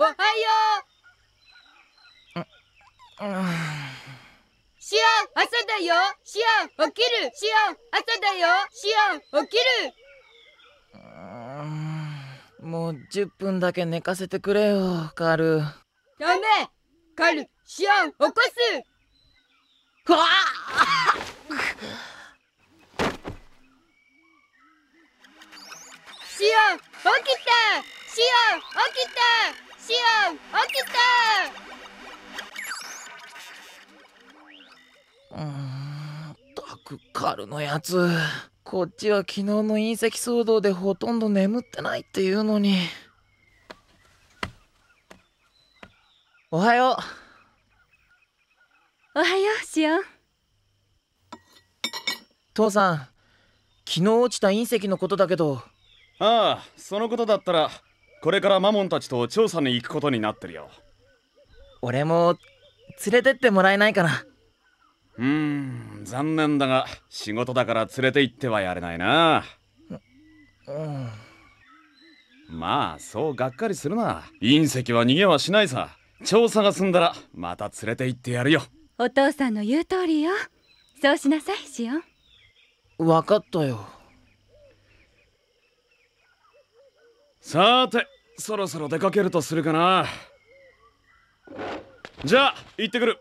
おはよ。うシオン朝だよシオン起きるシオン朝だよシオン起きるもう10分だけ寝かせてくれよカルダメカルシオン起こすわシオン起きたシオン起きたシオン起きた。うんたくカルのやつ。こっちは昨日の隕石騒動でほとんど眠ってないっていうのに。おはよおはようシオンう父さん昨日落ちた隕石のことだけど。ああそのことだったらこれからマモンたちと調査に行くことになってるよ。俺も連れてってもらえないかな。うーん残念だが仕事だから連れて行ってはやれないな。うんまあそうがっかりするな。隕石は逃げはしないさ。調査が済んだらまた連れて行ってやるよ。お父さんの言う通りよ。そうしなさいシオン。分かったよさてそろそろ出かけるとするかな。じゃあ行ってくる。